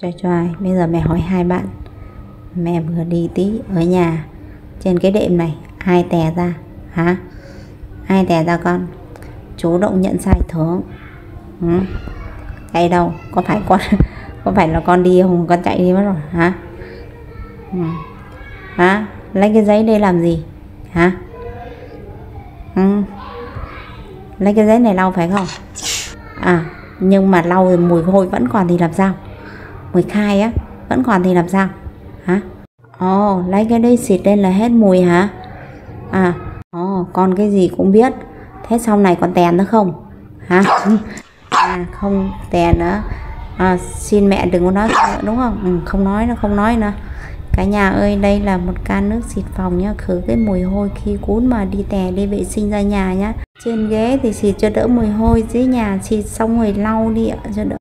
Choai choai, bây giờ mẹ hỏi hai bạn. Mẹ vừa đi tí ở nhà. Trên cái đệm này Ai tè ra? Hả? Ai tè ra con? Chú động nhận sai thưởng. Ừ. Đây đâu? Có phải con Có phải là con đi không? Con chạy đi mất rồi. Hả? Ừ. Hả? Lấy cái giấy đây làm gì? Hả? Ừ. Lấy cái giấy này lau phải không? À nhưng mà lau rồi mùi hôi vẫn còn thì làm sao? Mùi khai á vẫn còn thì làm sao? Hả? Ồ oh, lấy cái đây xịt lên là hết mùi hả? À ồ oh, con cái gì cũng biết. Thế sau này còn tèn nữa không? Hả? À không tèn nữa. À, xin mẹ đừng có nói nữa đúng không? Ừ, không nói nó không nói nữa. Cả nhà ơi đây là một can nước xịt phòng nhá. Khử cái mùi hôi khi cún mà đi tè đi vệ sinh ra nhà nhá. Trên ghế thì xịt cho đỡ mùi hôi dưới nhà xịt xong rồi lau đi ạ cho đỡ